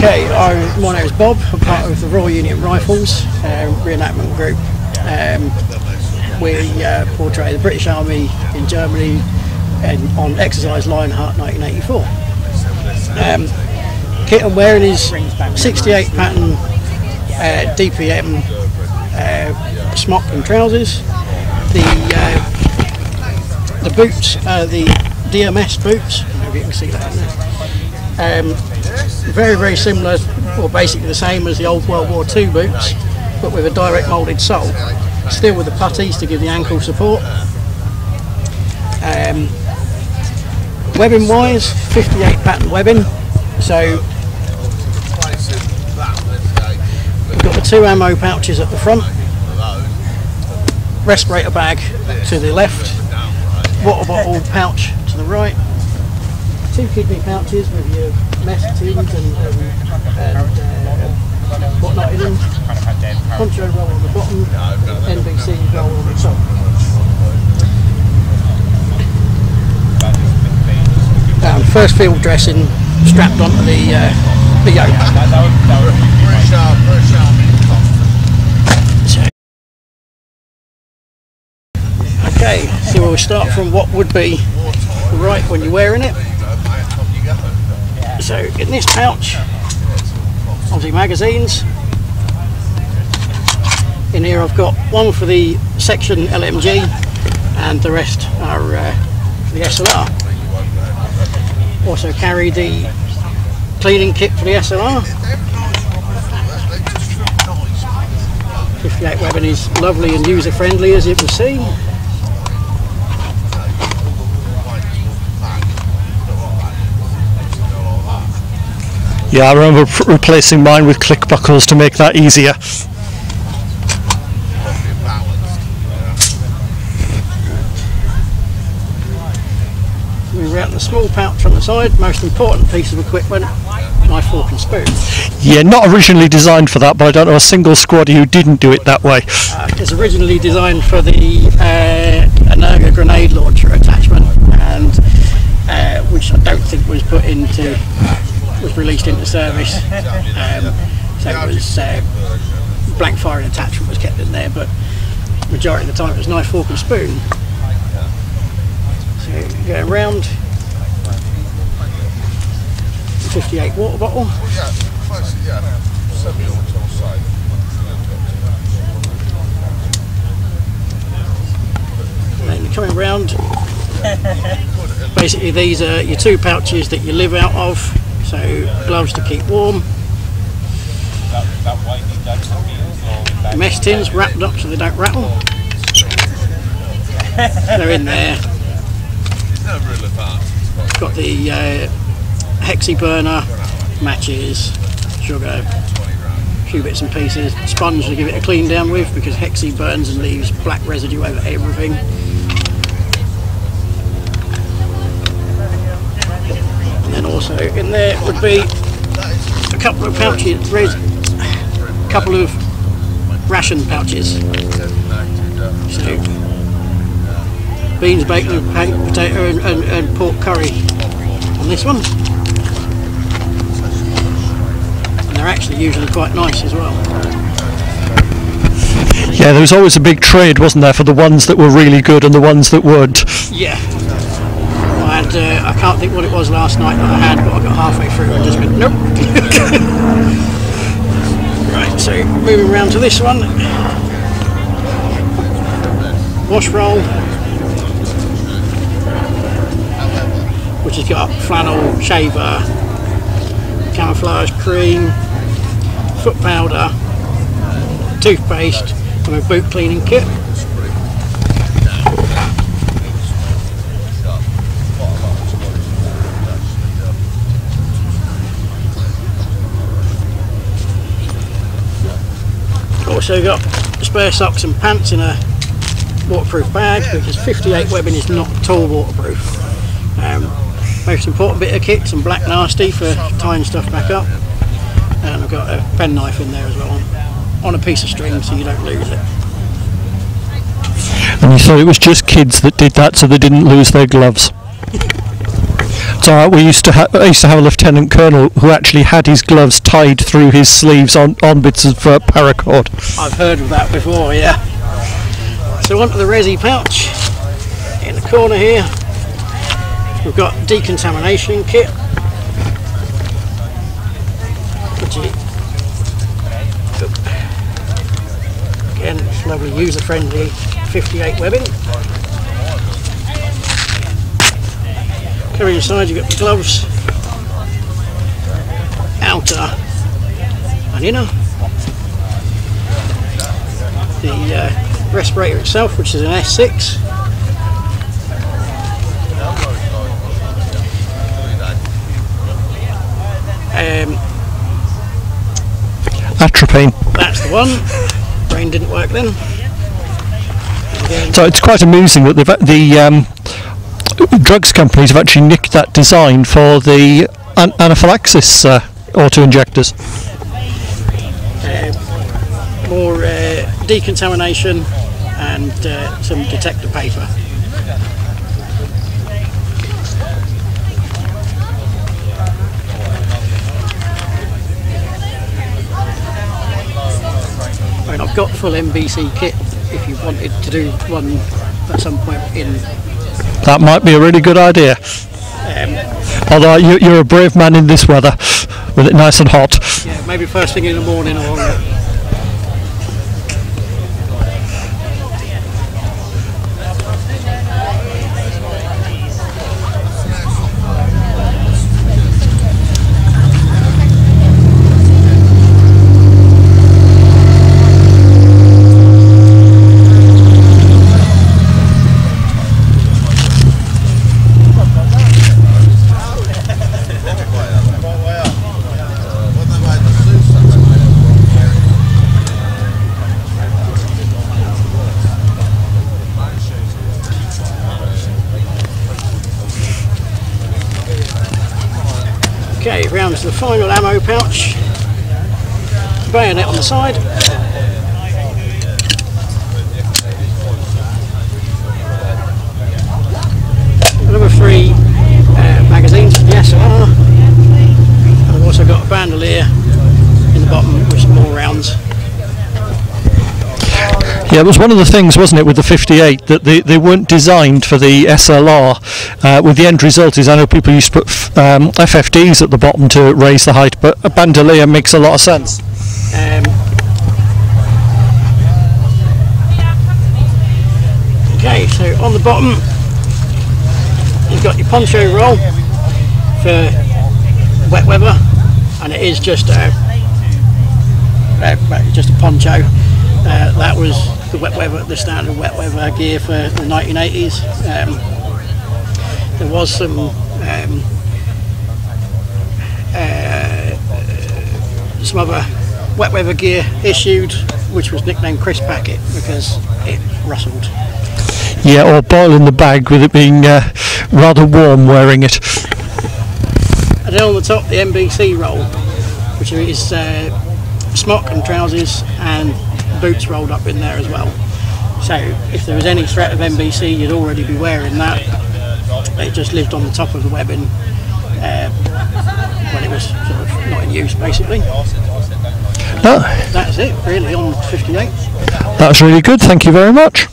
Okay, I, my name is Bob. I'm part of the Royal Union Rifles uh, reenactment group. Um, we uh, portray the British Army in Germany and on exercise Lionheart 1984. Um, kit I'm wearing is 68 pattern uh, DPM uh, smock and trousers. The uh, the boots are the DMS boots. I don't know if you can see that. Um, very very similar, or basically the same as the old World War II boots, but with a direct moulded sole. Still with the puttees to give the ankle support. Um, webbing wise, 58 pattern webbing. So we've got the two ammo pouches at the front, respirator bag to the left, water bottle pouch to the right, two kidney pouches with your mess tins and, and, uh, whatnot in them, poncho roll on the bottom, NBC roll on the top. Um, first field dressing strapped onto the uh, the yoke. Okay, so we'll start from what would be right when you're wearing it. So in this pouch, obviously magazines. In here I've got one for the section LMG and the rest are uh, for the SLR. Also carry the cleaning kit for the SLR. 58 webbing is lovely and user friendly as you can see. Yeah, I remember replacing mine with click buckles to make that easier. Move out the small pouch on the side, most important piece of equipment, knife, fork and spoon. Yeah, not originally designed for that, but I don't know a single squaddy who didn't do it that way. Uh, it's originally designed for the uh, Energa grenade launcher attachment, and uh, which I don't think was put into was released into service. Um, so it was uh, blank firing attachment was kept in there, but majority of the time it was knife, fork, and spoon. So going round. 58 water bottle. Then coming round, basically these are your two pouches that you live out of. So gloves to keep warm, mess tins wrapped up so they don't rattle. They're in there. Got the uh, hexi burner, matches, sugar, a few bits and pieces, sponge to give it a clean down with because hexi burns and leaves black residue over everything. Then uh, also in there would be a couple of pouches, a couple of ration pouches. So beans, bacon, and potato and, and, and pork curry on this one. And they're actually usually quite nice as well. Yeah, there was always a big trade, wasn't there, for the ones that were really good and the ones that weren't. Yeah. I uh, I can't think what it was last night that I had, but I got halfway through and just went, nope. right, so moving round to this one. Wash roll. Which has got flannel, shaver, camouflage cream, foot powder, toothpaste, and a boot cleaning kit. Also got spare socks and pants in a waterproof bag because 58 webbing is not at all waterproof. Um, most important bit of kit, some black nasty for tying stuff back up. And I've got a pen knife in there as well on, on a piece of string so you don't lose it. And you thought it was just kids that did that so they didn't lose their gloves. It's. We used to ha- I used to have a lieutenant colonel who actually had his gloves tied through his sleeves on, on bits of uh, paracord. I've heard of that before, yeah. So onto the resi pouch. In the corner here, we've got decontamination kit. Which again, lovely user-friendly 58 webbing. Inside, you've got the gloves, outer and inner the uh, respirator itself, which is an S6. Um, Atropine. that's the one. Brain didn't work then. Again, So it's quite amusing that a- the um, drugs companies have actually nicked that design for the an- anaphylaxis uh, auto injectors. more uh, decontamination and uh, some detector paper. I mean, I've got full NBC kit if you wanted to do one at some point in That might be a really good idea. Although you, you're a brave man in this weather, with it nice and hot. yeah, maybe first thing in the morning or Okay, round to the final ammo pouch. Bayonet on the side. Number three uh, magazines for the I've also got a bandolier in the bottom with some more rounds. Yeah, it was one of the things, wasn't it, with the 58 that they, they weren't designed for the SLR. Uh, with the end result is I know people used to put f- um, FFDs at the bottom to raise the height, but a bandolier makes a lot of sense. Um, okay, so on the bottom, you've got your poncho roll for wet weather, and it is just a uh, just a poncho. Uh, that was the wet weather, the standard wet weather gear for the 1980s. Um, there was some um, some other wet weather gear issued, which was nicknamed crisp packet because it rustled. Yeah, or boil in the bag with it being uh, rather warm wearing it. And then on the top, the NBC roll, which is uh, smock and trousers and boots rolled up in there as well. So if there was any threat of NBC, you'd already be wearing that. It just lived on the top of the webbing uh, when it was sort of not in use, basically. That's it, really, on 58. that's really good. Thank you very much.